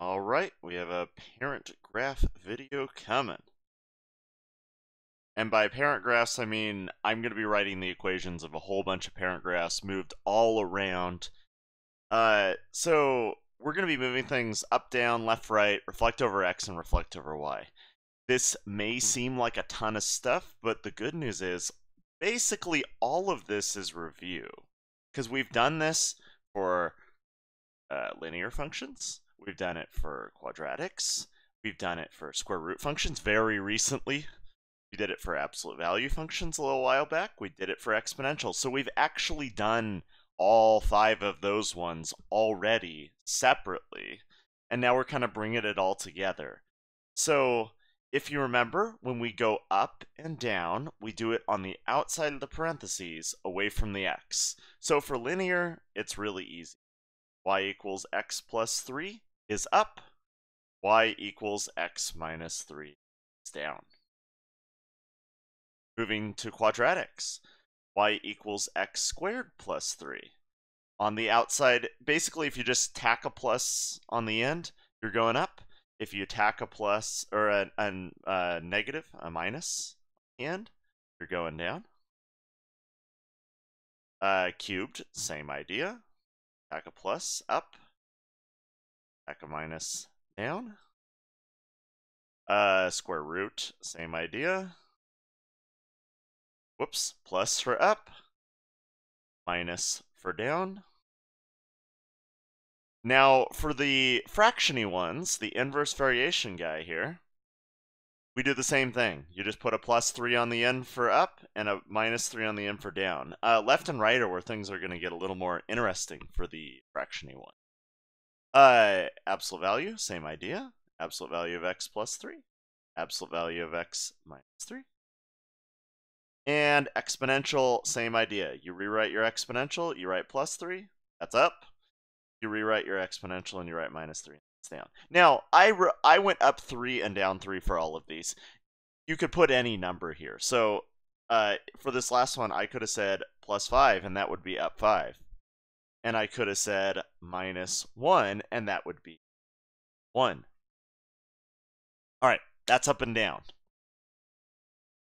All right, we have a parent graph video coming. And by parent graphs, I mean I'm going to be writing the equations of a whole bunch of parent graphs moved all around. Uh, so we're going to be moving things up, down, left, right, reflect over x, and reflect over y. This may seem like a ton of stuff, but the good news is basically all of this is review. Because we've done this for uh, linear functions, We've done it for quadratics. We've done it for square root functions very recently. We did it for absolute value functions a little while back. We did it for exponentials. So we've actually done all five of those ones already separately. And now we're kind of bringing it all together. So if you remember, when we go up and down, we do it on the outside of the parentheses away from the x. So for linear, it's really easy. y equals x plus 3 is up, y equals x minus 3 is down. Moving to quadratics, y equals x squared plus 3. On the outside, basically if you just tack a plus on the end, you're going up. If you tack a plus or a, a, a negative, a minus end, you're going down. Uh, cubed, same idea. Tack a plus up, Back a minus down. Uh, square root, same idea. Whoops, plus for up, minus for down. Now, for the fractiony ones, the inverse variation guy here, we do the same thing. You just put a plus 3 on the end for up and a minus 3 on the end for down. Uh, left and right are where things are going to get a little more interesting for the fractiony one. Uh, absolute value, same idea. Absolute value of x plus 3. Absolute value of x minus 3. And exponential, same idea. You rewrite your exponential, you write plus 3, that's up. You rewrite your exponential and you write minus 3, that's down. Now, I, I went up 3 and down 3 for all of these. You could put any number here. So uh, for this last one, I could have said plus 5, and that would be up 5 and I could have said minus 1, and that would be 1. All right, that's up and down.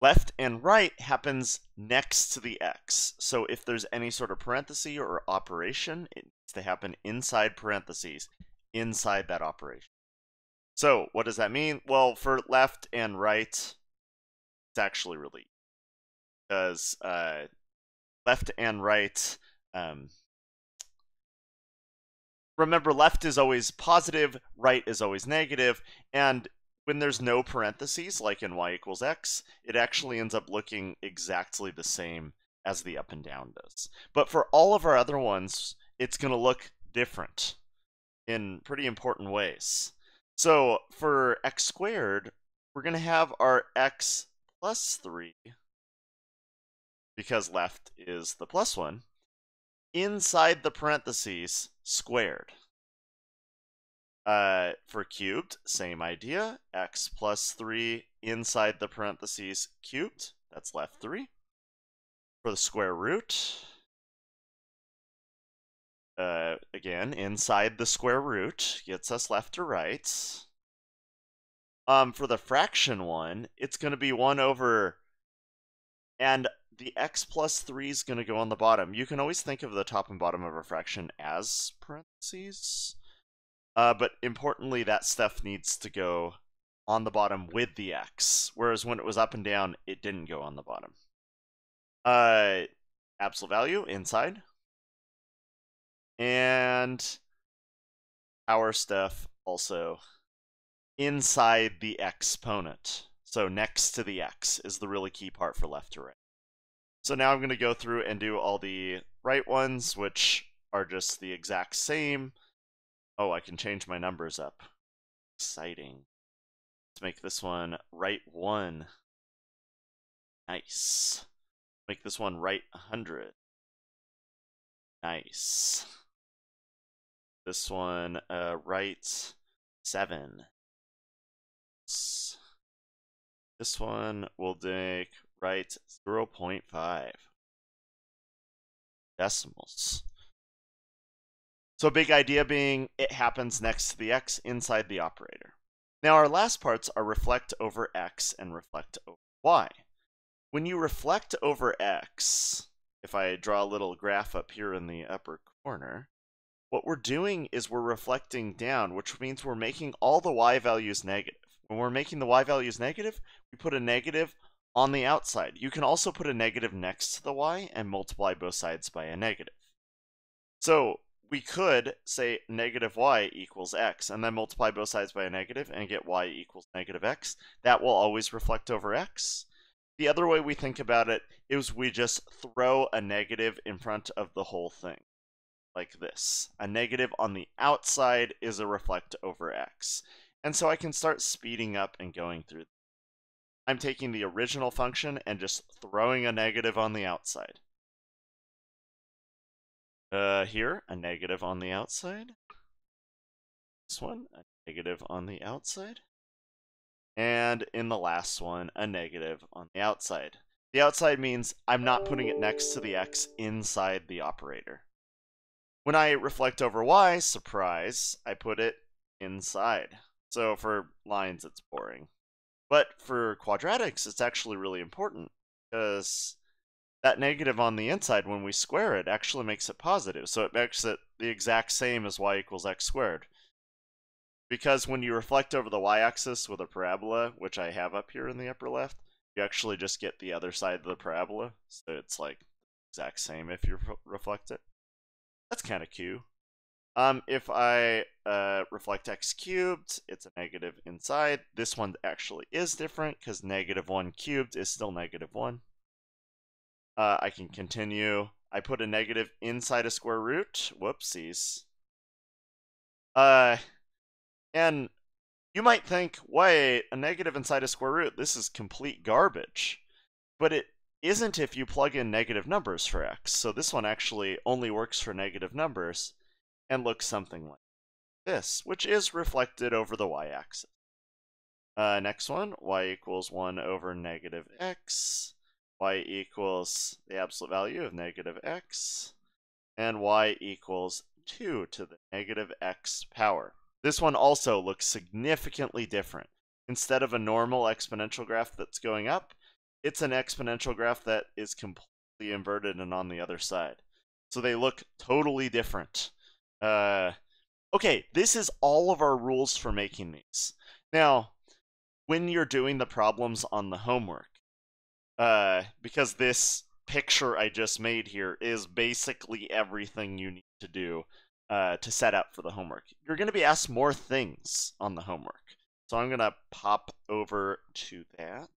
Left and right happens next to the x. So if there's any sort of parenthesis or operation, it needs to happen inside parentheses, inside that operation. So what does that mean? Well, for left and right, it's actually really because uh, left and right um, remember left is always positive, right is always negative, and when there's no parentheses, like in y equals x, it actually ends up looking exactly the same as the up and down does. But for all of our other ones, it's going to look different in pretty important ways. So for x squared, we're going to have our x plus 3, because left is the plus 1, inside the parentheses squared. Uh, for cubed, same idea. x plus 3 inside the parentheses cubed. That's left 3. For the square root, uh, again, inside the square root gets us left to right. Um, for the fraction one, it's going to be 1 over, and the x plus 3 is going to go on the bottom. You can always think of the top and bottom of a fraction as parentheses. Uh, but importantly, that stuff needs to go on the bottom with the x, whereas when it was up and down, it didn't go on the bottom. Uh, absolute value inside. And our stuff also inside the exponent. So next to the x is the really key part for left to right. So now I'm going to go through and do all the right ones, which are just the exact same. Oh, I can change my numbers up. Exciting. Let's make this one right 1. Nice. Make this one right 100. Nice. This one uh, right 7. This one will take right 0.5 decimals. So big idea being it happens next to the x inside the operator. Now our last parts are reflect over x and reflect over y. When you reflect over x, if I draw a little graph up here in the upper corner, what we're doing is we're reflecting down, which means we're making all the y values negative. When we're making the y values negative, we put a negative on the outside. You can also put a negative next to the y and multiply both sides by a negative. So we could say negative y equals x and then multiply both sides by a negative and get y equals negative x. That will always reflect over x. The other way we think about it is we just throw a negative in front of the whole thing, like this. A negative on the outside is a reflect over x. And so I can start speeding up and going through. I'm taking the original function and just throwing a negative on the outside. Uh, here, a negative on the outside. This one, a negative on the outside. And in the last one, a negative on the outside. The outside means I'm not putting it next to the x inside the operator. When I reflect over y, surprise, I put it inside. So for lines, it's boring. But for quadratics, it's actually really important because that negative on the inside, when we square it, actually makes it positive. So it makes it the exact same as y equals x squared. Because when you reflect over the y-axis with a parabola, which I have up here in the upper left, you actually just get the other side of the parabola. So it's like exact same if you reflect it. That's kind of cute. Um, if I uh, reflect x cubed, it's a negative inside. This one actually is different because negative 1 cubed is still negative 1. Uh, I can continue. I put a negative inside a square root. Whoopsies. Uh, and you might think, wait, a negative inside a square root, this is complete garbage. But it isn't if you plug in negative numbers for x. So this one actually only works for negative numbers and looks something like this, which is reflected over the y-axis. Uh, next one, y equals 1 over negative x y equals the absolute value of negative x, and y equals 2 to the negative x power. This one also looks significantly different. Instead of a normal exponential graph that's going up, it's an exponential graph that is completely inverted and on the other side. So they look totally different. Uh, okay, this is all of our rules for making these. Now, when you're doing the problems on the homework, uh, because this picture I just made here is basically everything you need to do uh, to set up for the homework. You're going to be asked more things on the homework. So I'm going to pop over to that.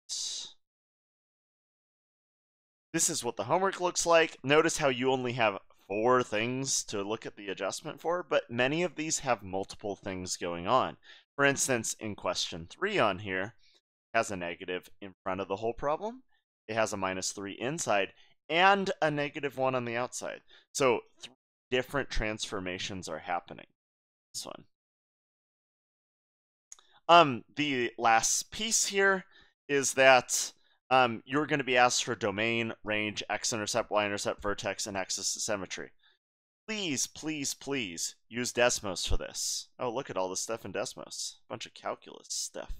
This is what the homework looks like. Notice how you only have four things to look at the adjustment for, but many of these have multiple things going on. For instance, in question three on here, has a negative in front of the whole problem, it has a minus 3 inside and a negative 1 on the outside. So three different transformations are happening. This one. Um, the last piece here is that um, you're going to be asked for domain, range, x-intercept, y-intercept, vertex, and axis symmetry. Please, please, please use Desmos for this. Oh, look at all this stuff in Desmos. A bunch of calculus stuff.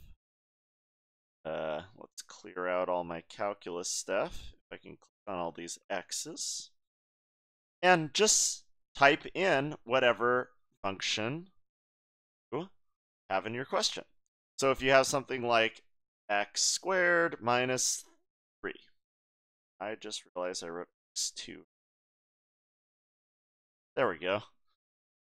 Uh, let's clear out all my calculus stuff. If I can click on all these x's. And just type in whatever function you have in your question. So if you have something like x squared minus 3. I just realized I wrote x2. There we go.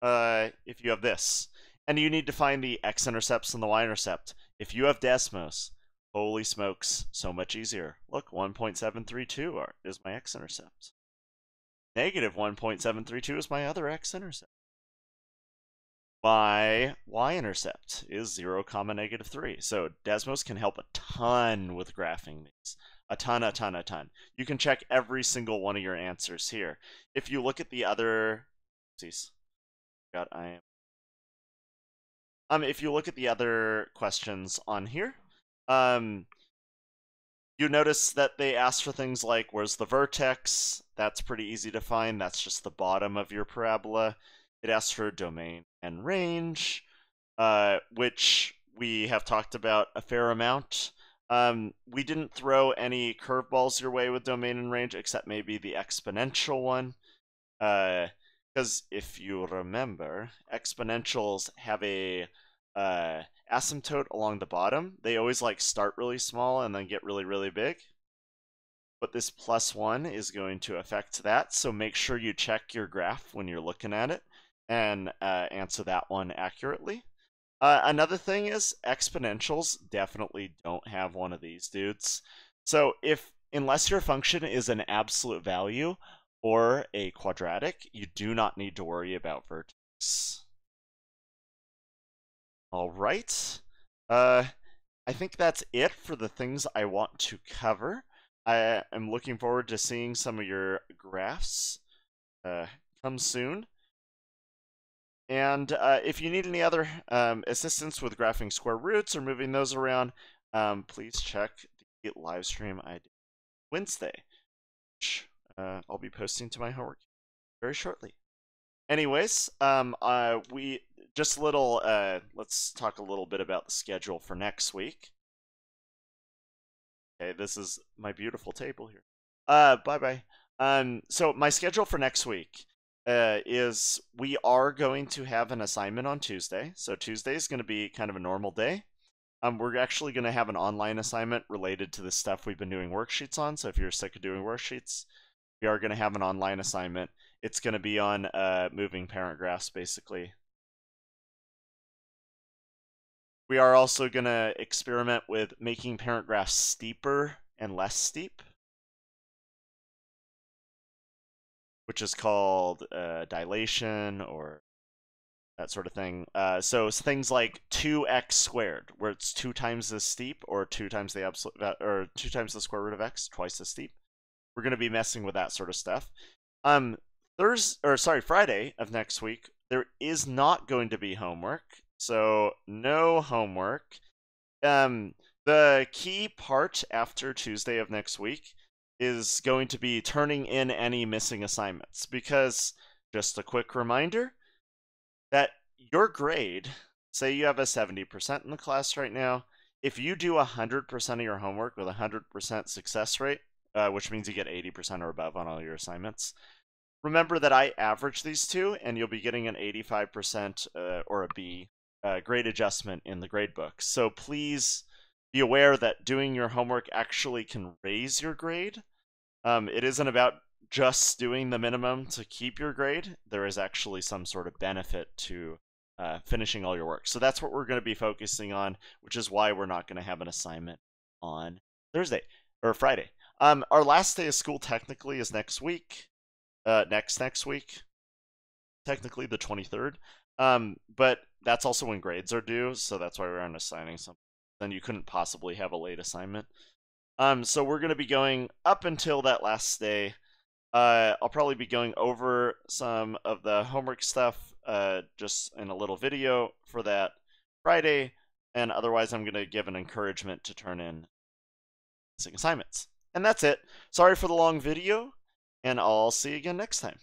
Uh, if you have this, and you need to find the x-intercepts and the y-intercept, if you have Desmos, Holy smokes, so much easier. Look, 1.732 is my x-intercept. Negative 1.732 is my other x-intercept. Y-intercept is 0, comma negative 3. So Desmos can help a ton with graphing these. A ton, a ton, a ton. You can check every single one of your answers here. If you look at the other... God, I am... Um, if you look at the other questions on here, um, you notice that they ask for things like where's the vertex? That's pretty easy to find. That's just the bottom of your parabola. it asks for domain and range, uh, which we have talked about a fair amount. Um, we didn't throw any curveballs your way with domain and range, except maybe the exponential one. Because uh, if you remember, exponentials have a uh, asymptote along the bottom. They always like start really small and then get really, really big. But this plus one is going to affect that, so make sure you check your graph when you're looking at it and uh, answer that one accurately. Uh, another thing is exponentials definitely don't have one of these dudes. So if unless your function is an absolute value or a quadratic, you do not need to worry about vertex. All right. Uh, I think that's it for the things I want to cover. I am looking forward to seeing some of your graphs uh, come soon. And uh, if you need any other um, assistance with graphing square roots or moving those around, um, please check the live stream I did Wednesday, which uh, I'll be posting to my homework very shortly. Anyways, um, uh, we just a little. Uh, let's talk a little bit about the schedule for next week. Okay, this is my beautiful table here. Uh, bye bye. Um, so my schedule for next week uh, is we are going to have an assignment on Tuesday. So Tuesday is going to be kind of a normal day. Um, we're actually going to have an online assignment related to the stuff we've been doing worksheets on. So if you're sick of doing worksheets, we are going to have an online assignment. It's going to be on uh, moving parent graphs, basically. We are also going to experiment with making parent graphs steeper and less steep, which is called uh, dilation or that sort of thing. Uh, so things like 2x squared, where it's 2 times as steep, or 2 times the absolute, or 2 times the square root of x, twice as steep. We're going to be messing with that sort of stuff. Um, Thursday, or sorry, Friday of next week, there is not going to be homework. So no homework. Um, the key part after Tuesday of next week is going to be turning in any missing assignments because just a quick reminder that your grade, say you have a 70% in the class right now, if you do 100% of your homework with 100% success rate, uh, which means you get 80% or above on all your assignments, remember that I average these two and you'll be getting an 85% uh, or a B uh, grade adjustment in the grade book. So please be aware that doing your homework actually can raise your grade. Um, it isn't about just doing the minimum to keep your grade. There is actually some sort of benefit to uh, finishing all your work. So that's what we're going to be focusing on, which is why we're not going to have an assignment on Thursday or Friday. Um, our last day of school technically is next week. Uh, next next week, technically the 23rd. Um, but that's also when grades are due, so that's why we aren't assigning something. Then you couldn't possibly have a late assignment. Um, so we're going to be going up until that last day. Uh, I'll probably be going over some of the homework stuff uh, just in a little video for that Friday, and otherwise I'm going to give an encouragement to turn in assignments. And that's it. Sorry for the long video, and I'll see you again next time.